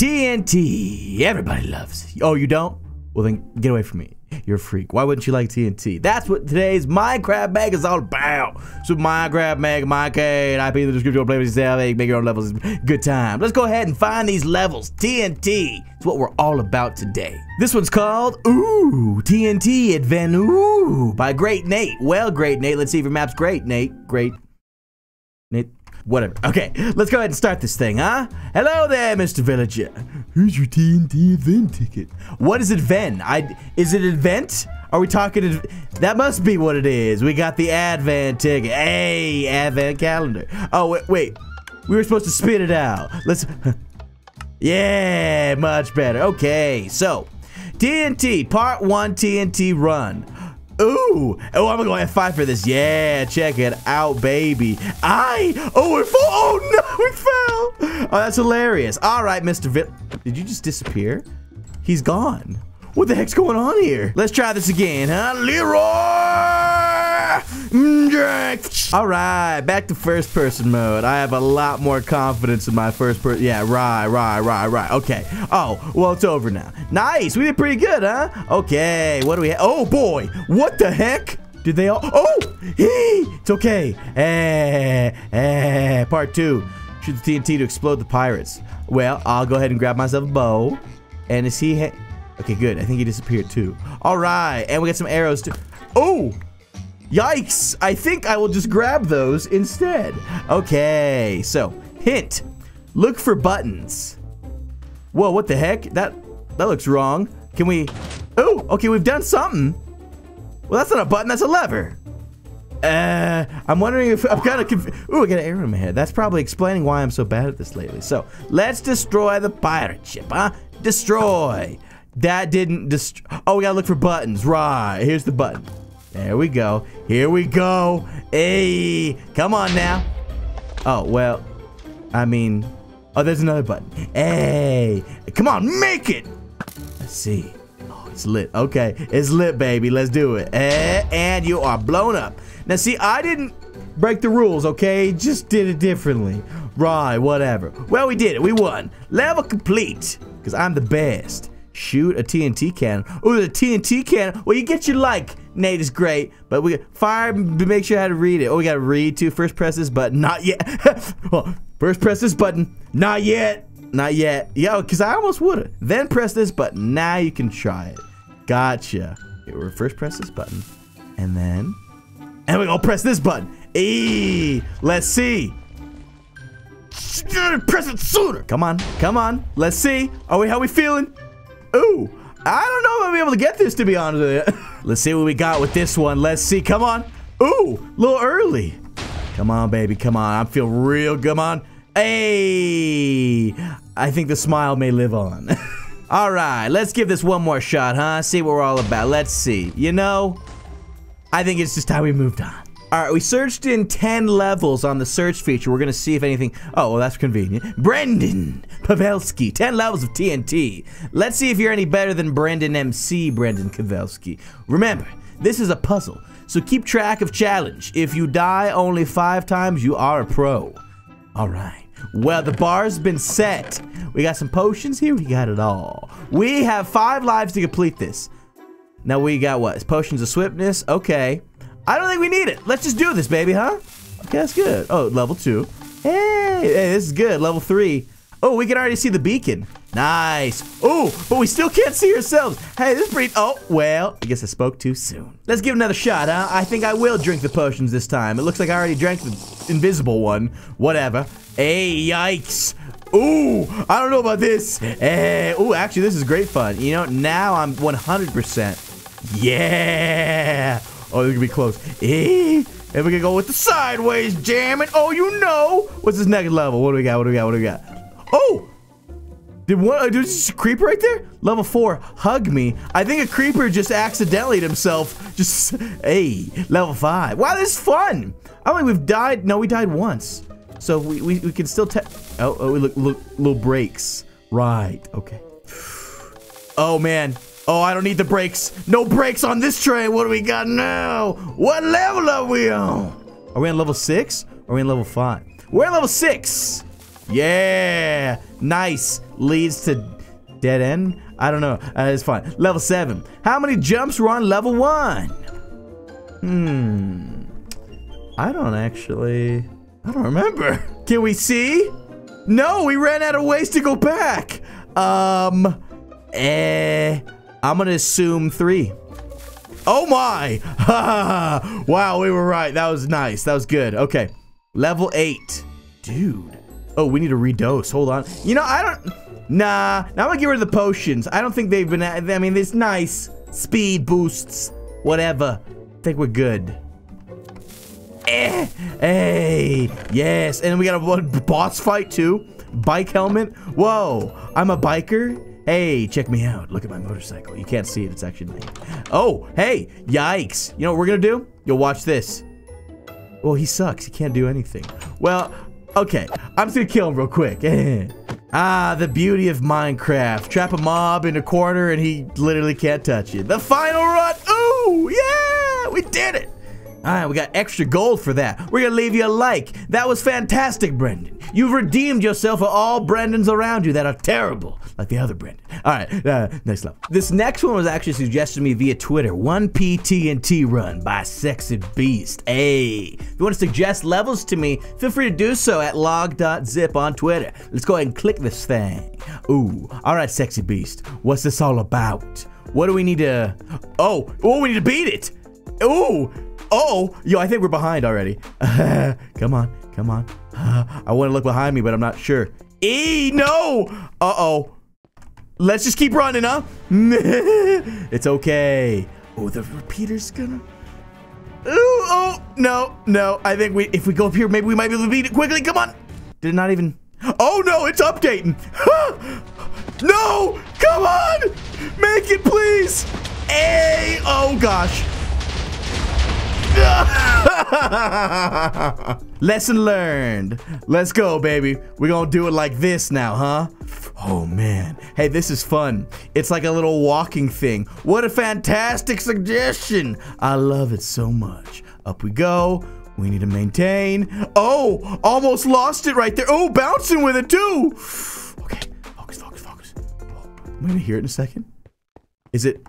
TNT. Everybody loves. Oh, you don't? Well, then get away from me. You're a freak. Why wouldn't you like TNT? That's what today's Minecraft Maker is all about. So Minecraft Maker, Minecraft, IP in the description, play with yourself, make your own levels. Good time. Let's go ahead and find these levels. TNT. It's what we're all about today. This one's called Ooh, TNT Advent Ooh by Great Nate. Well, Great Nate, let's see if your map's great, Nate. Great. Nate. Whatever. Okay, let's go ahead and start this thing, huh? Hello there, Mr. Villager. Here's your TNT event ticket. What is event? I is it event? Are we talking? That must be what it is. We got the Advent ticket. Hey, Advent calendar. Oh wait, wait. We were supposed to spit it out. Let's. yeah, much better. Okay, so TNT Part One TNT Run. Ooh. Oh, I'm gonna go F5 for this. Yeah, check it out, baby. I. Oh, we fall. Oh, no, we fell. Oh, that's hilarious. All right, Mr. Vit. Did you just disappear? He's gone. What the heck's going on here? Let's try this again, huh? Leroy! All right, back to first person mode. I have a lot more confidence in my first person. Yeah, right, right, right, right. Okay. Oh, well, it's over now. Nice. We did pretty good, huh? Okay. What do we have? Oh, boy. What the heck? Did they all? Oh, it's okay. Eh, eh, part two. Shoot the TNT to explode the pirates. Well, I'll go ahead and grab myself a bow. And is he? okay, good. I think he disappeared too. All right, and we got some arrows too. Oh, Yikes! I think I will just grab those instead. Okay, so hint: look for buttons. Whoa, what the heck? That that looks wrong. Can we? Oh, okay, we've done something. Well, that's not a button. That's a lever. Uh, I'm wondering if I'm kind of confused. Ooh, I got an arrow in my head. That's probably explaining why I'm so bad at this lately. So let's destroy the pirate ship, huh? Destroy. That didn't destroy. Oh, we gotta look for buttons. Right. Here's the button. There we go. Here we go. Hey, come on now. Oh, well, I mean, oh, there's another button. Hey, come on, make it. Let's see. Oh, it's lit. Okay, it's lit, baby. Let's do it. Eh, and you are blown up. Now, see, I didn't break the rules, okay? Just did it differently. Right, whatever. Well, we did it. We won. Level complete. Because I'm the best. Shoot a TNT cannon. Oh, the TNT cannon. Well, you get your like. Nate is great, but we fire. Make sure how to read it. Oh, we gotta read too. First press this button. Not yet. well, first press this button. Not yet. Not yet. Yo, because I almost would've. Then press this button. Now you can try it. Gotcha. Okay, we're first press this button, and then, and we gonna press this button. E. Let's see. Press it sooner. Come on. Come on. Let's see. Are we? How we feeling? Ooh. I don't know if I'll be able to get this, to be honest with you. Let's see what we got with this one. Let's see. Come on. Ooh, a little early. Come on, baby. Come on. I feel real. Come on. Hey, I think the smile may live on. all right, let's give this one more shot, huh? See what we're all about. Let's see. You know, I think it's just time we moved on. All right, we searched in 10 levels on the search feature. We're going to see if anything... Oh, well, that's convenient. Brendan Pavelski, 10 levels of TNT. Let's see if you're any better than Brendan MC Brendan Pavelski. Remember, this is a puzzle, so keep track of challenge. If you die only five times, you are a pro. All right. Well, the bar's been set. We got some potions here. We got it all. We have five lives to complete this. Now we got what? Potions of swiftness. Okay. I don't think we need it. Let's just do this, baby, huh? Okay, that's good. Oh, level two. Hey, hey, this is good. Level three. Oh, we can already see the beacon. Nice. Oh, but we still can't see ourselves. Hey, this is pretty... Oh, well, I guess I spoke too soon. Let's give another shot, huh? I think I will drink the potions this time. It looks like I already drank the invisible one. Whatever. Hey, yikes. Ooh, I don't know about this. Hey, ooh, actually, this is great fun. You know, now I'm 100%. Yeah. Oh, this gonna be close. Eh? And we can go with the sideways jamming. Oh, you know. What's this next level? What do we got? What do we got? What do we got? Oh! Did one, uh, did this creeper right there? Level four, hug me. I think a creeper just accidentally himself. Just, hey, level five. Wow, this is fun. I don't think we've died. No, we died once. So we, we, we can still Oh, oh, look, look, little breaks. Right, okay. Oh, man. Oh, I don't need the brakes. No brakes on this train. What do we got now? What level are we on? Are we on level six? Or are we on level five? We're on level six. Yeah. Nice. Leads to dead end? I don't know. Uh, it's fine. Level 7. How many jumps were on level 1? Hmm. I don't actually... I don't remember. Can we see? No, we ran out of ways to go back. Um... Eh... I'm gonna assume three. Oh my! wow, we were right. That was nice. That was good. Okay. Level 8. Dude. Oh, we need to redose. Hold on. You know, I don't... Nah. Now I'm gonna get rid of the potions. I don't think they've been... I mean, it's nice. Speed boosts. Whatever. I think we're good. Eh. Hey. Yes. And we got a boss fight, too. Bike helmet. Whoa. I'm a biker? Hey, check me out. Look at my motorcycle. You can't see it. It's actually. Oh, hey. Yikes. You know what we're to do? You'll watch this. Well, he sucks. He can't do anything. Well, okay. I'm just to kill him real quick. ah, the beauty of Minecraft. Trap a mob in a corner and he literally can't touch you. The final run. Ooh, yeah. We did it. All right, we got extra gold for that. We're gonna leave you a like. That was fantastic, Brendan. You've redeemed yourself for all Brandons around you that are terrible, like the other Brendan. All right, uh, next level. This next one was actually suggested to me via Twitter. 1PTNT run by Sexy Beast. Hey, if you want to suggest levels to me, feel free to do so at log.zip on Twitter. Let's go ahead and click this thing. Ooh, all right, Sexy Beast. What's this all about? What do we need to... Oh, oh, we need to beat it. Ooh, Oh, yo, I think we're behind already. come on, come on. I want to look behind me, but I'm not sure. E, no! Uh-oh. Let's just keep running, huh? it's okay. Oh, the repeater's gonna... Ooh, oh, no, no. I think we, if we go up here, maybe we might be able to beat it quickly. Come on. Did it not even... Oh, no, it's updating. no, come on. Make it, please. Hey, oh, gosh. Lesson learned. Let's go, baby. We're gonna do it like this now, huh? Oh man. Hey, this is fun. It's like a little walking thing. What a fantastic suggestion. I love it so much. Up we go. We need to maintain. Oh, almost lost it right there. Oh, bouncing with it too. Okay, focus, focus, focus. Am I'm gonna hear it in a second. Is it?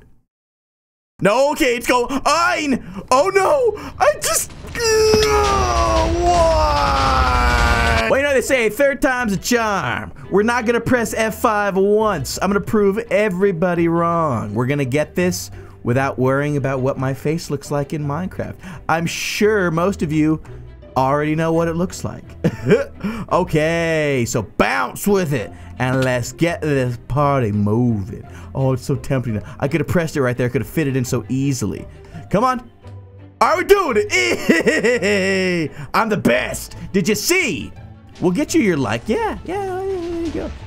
No, okay, it's going. Oh no! I just. What? Well, you know they say third time's a charm. We're not gonna press F5 once. I'm gonna prove everybody wrong. We're gonna get this without worrying about what my face looks like in Minecraft. I'm sure most of you already know what it looks like. okay, so bounce with it and let's get this party moving. Oh, it's so tempting. I could have pressed it right there. Could have fit it in so easily. Come on. Are we doing it? I'm the best. Did you see? We'll get you your like. Yeah, yeah, oh, there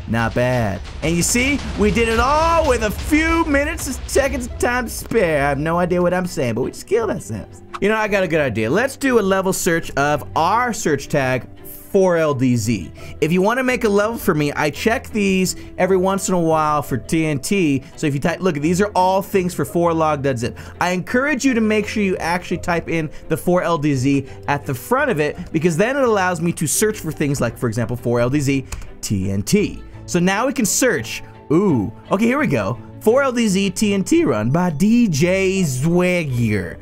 Not bad. And you see, we did it all with a few minutes, seconds of time to spare. I have no idea what I'm saying, but we just killed ourselves. You know, I got a good idea. Let's do a level search of our search tag 4LDZ. If you want to make a level for me, I check these every once in a while for TNT. So if you type, look, these are all things for 4log.zip. I encourage you to make sure you actually type in the 4LDZ at the front of it because then it allows me to search for things like, for example, 4LDZ TNT. So now we can search. Ooh, okay, here we go. 4LDZ TNT run by DJ Zwegier.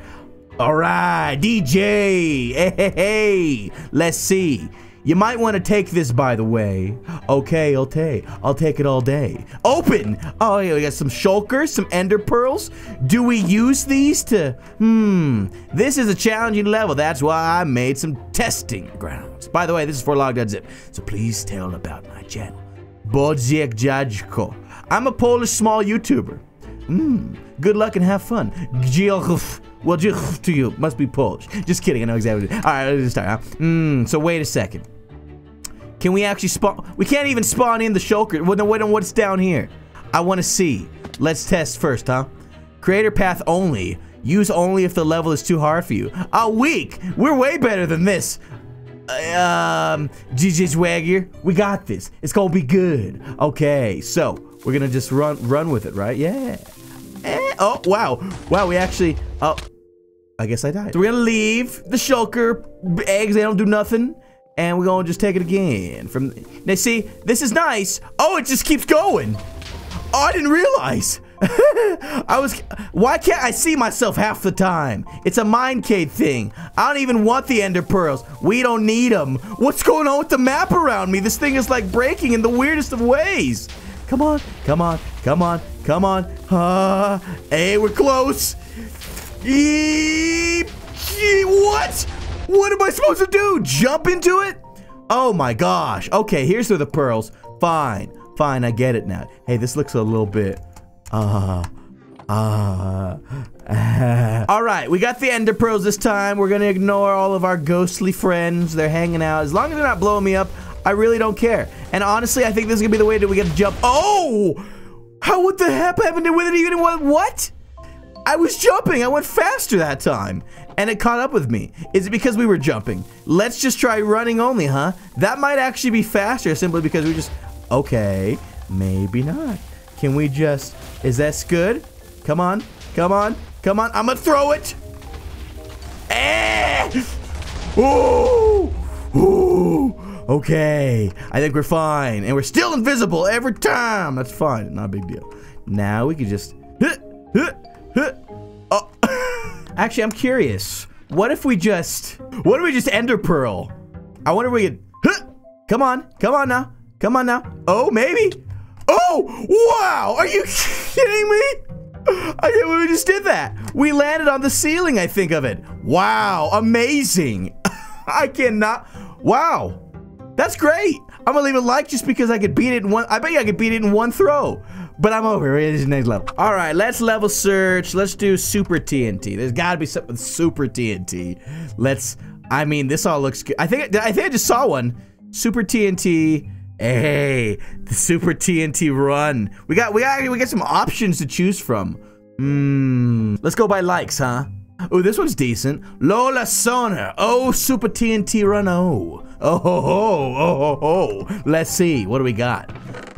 All right, DJ. Hey, hey, hey. Let's see. You might want to take this, by the way. Okay, I'll take. I'll take it all day. Open! Oh, yeah, we got some shulkers, some ender pearls. Do we use these to... Hmm. This is a challenging level. That's why I made some testing grounds. By the way, this is for log.zip, so please tell about my channel. Bodziek Jajko. I'm a Polish small YouTuber. Hmm. Good luck and have fun. Well, just to you. Must be Polish. Just kidding. I know exactly. All right, let's just start. Huh? Mm, so wait a second. Can we actually spawn? We can't even spawn in the shulker. Well, no, wait what's down here. I want to see. Let's test first, huh? Creator path only. Use only if the level is too hard for you. A week. We're way better than this. Um, GG Swagger, we got this. It's gonna be good. Okay, so we're gonna just run run with it, right? Yeah. Eh, oh wow, wow. We actually. Oh, I guess I died. So we're gonna leave the shulker eggs. They don't do nothing. And we're gonna just take it again. From now, see, this is nice. Oh, it just keeps going. Oh, I didn't realize. I was. Why can't I see myself half the time? It's a Minecraft thing. I don't even want the ender pearls. We don't need them. What's going on with the map around me? This thing is like breaking in the weirdest of ways. Come on, come on, come on, come on. Uh, hey, we're close. Eep. What? What am I supposed to do? Jump into it? Oh my gosh. Okay, here's where the pearls. Fine, fine, I get it now. Hey, this looks a little bit. Uh, uh, uh. All right, we got the ender pearls this time. We're gonna ignore all of our ghostly friends. They're hanging out. As long as they're not blowing me up, I really don't care. And honestly, I think this is gonna be the way that we get to jump. Oh! How, what the heck happened with it even? What? What? I was jumping. I went faster that time. And it caught up with me. Is it because we were jumping? Let's just try running only, huh? That might actually be faster simply because we just... Okay, maybe not. Can we just... Is this good? Come on. Come on. Come on. I'm gonna throw it. Eh! Ooh! Ooh! Okay. I think we're fine. And we're still invisible every time. That's fine. Not a big deal. Now we can just... Oh. Actually, I'm curious. What if we just... What if we just Ender Pearl? I wonder if we could... Come on. Come on now. Come on now. Oh, maybe. Oh, wow. Are you kidding me? I can't we just did that. We landed on the ceiling, I think of it. Wow, amazing. I cannot. Wow. That's great. I'm gonna leave a like just because I could beat it in one. I bet you I could beat it in one throw. But I'm over it. It's next level. All right, let's level search. Let's do super TNT. There's got to be something super TNT. Let's. I mean, this all looks good. I think. I think I just saw one. Super TNT. Hey, the Super TNT run. We got. We got. We got some options to choose from. Hmm. Let's go by likes, huh? Oh, this one's decent. Lola Soner. Oh, Super TNT Run. Oh. Oh, ho, ho. Oh, ho, ho. Let's see. What do we got?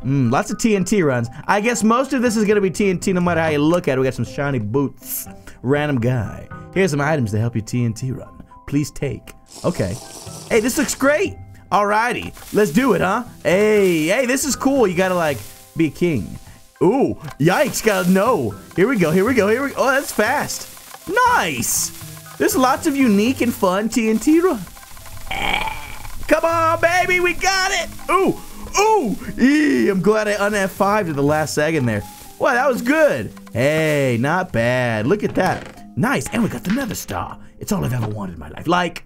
Mm, lots of TNT runs. I guess most of this is going to be TNT no matter how you look at it. We got some shiny boots. Random guy. Here's some items to help you TNT run. Please take. Okay. Hey, this looks great. Alrighty. Let's do it, huh? Hey, hey, this is cool. You got to, like, be king. Ooh, yikes. Gotta know. Here we go. Here we go. Here we go. Oh, that's fast. Nice! There's lots of unique and fun TNT run. Come on, baby, we got it! Ooh, ooh! Eee, I'm glad I un F5 to the last second there. Well, that was good. Hey, not bad. Look at that. Nice, and we got the nether star. It's all I've ever wanted in my life. Like,